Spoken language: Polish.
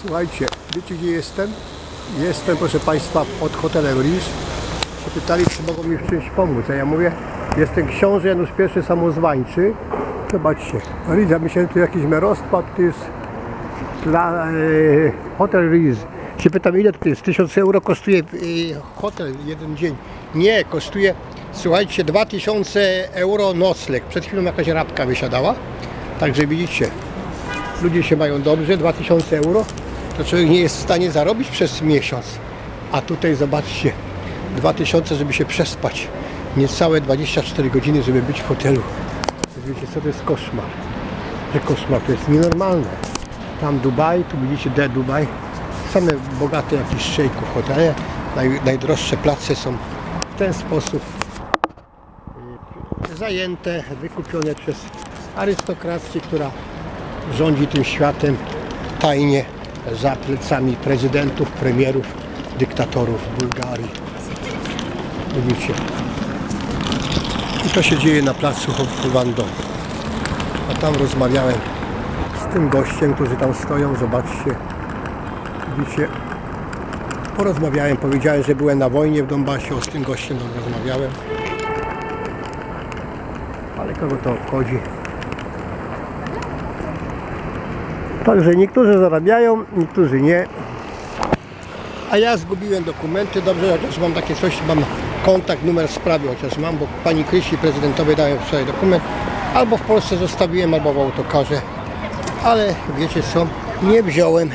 Słuchajcie, wiecie gdzie jestem? Jestem, proszę Państwa, pod hotelem Riz. Pytali, czy mogą mi w czymś pomóc. A ja mówię, jestem książę Janusz I Samozwańczy. Zobaczcie, Riz, ja myślałem, to jakiś merostwad, to jest dla, e, hotel Riz. Się pytam, ile to jest? 1000 euro kosztuje e, hotel jeden dzień. Nie, kosztuje, słuchajcie, 2000 euro nocleg. Przed chwilą jakaś rabka wysiadała. Także widzicie, ludzie się mają dobrze, 2000 euro, to człowiek nie jest w stanie zarobić przez miesiąc. A tutaj zobaczcie, 2000, żeby się przespać. Niecałe 24 godziny, żeby być w hotelu. Wiecie, co to jest koszmar? Że koszmar to jest nienormalne. Tam Dubaj, tu widzicie De Dubaj. Same bogate jakieś szejków hotele. Naj, najdroższe place są w ten sposób y, zajęte, wykupione przez arystokrację, która rządzi tym światem tajnie za plecami prezydentów, premierów, dyktatorów Bułgarii. Widzicie. I to się dzieje na placu Wandom. A tam rozmawiałem z tym gościem, którzy tam stoją. Zobaczcie. Widzicie. Porozmawiałem, powiedziałem, że byłem na wojnie w Donbasie, o z tym gościem rozmawiałem. Ale kogo to obchodzi? Także niektórzy zarabiają, niektórzy nie. A ja zgubiłem dokumenty, dobrze, chociaż mam takie coś, mam kontakt, numer sprawy chociaż mam, bo pani Krysi prezydentowej dałem wczoraj dokument. Albo w Polsce zostawiłem, albo w autokarze. Ale wiecie co, nie wziąłem